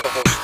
Okay.